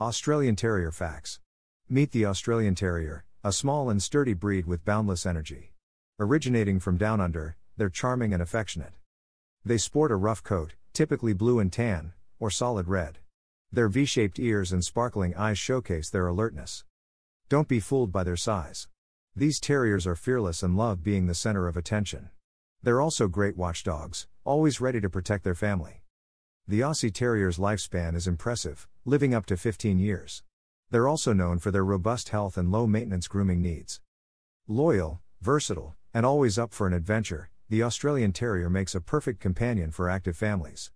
Australian Terrier Facts Meet the Australian Terrier, a small and sturdy breed with boundless energy. Originating from down under, they're charming and affectionate. They sport a rough coat, typically blue and tan, or solid red. Their V shaped ears and sparkling eyes showcase their alertness. Don't be fooled by their size. These terriers are fearless and love being the center of attention. They're also great watchdogs, always ready to protect their family. The Aussie Terrier's lifespan is impressive, living up to 15 years. They're also known for their robust health and low maintenance grooming needs. Loyal, versatile, and always up for an adventure, the Australian Terrier makes a perfect companion for active families.